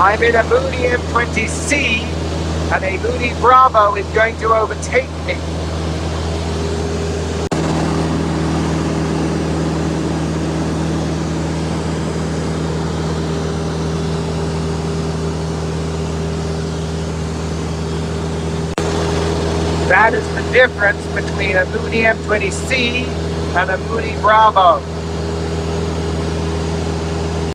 I'm in a Mooney M20C and a Mooney Bravo is going to overtake me. That is the difference between a Mooney M20C and a Mooney Bravo.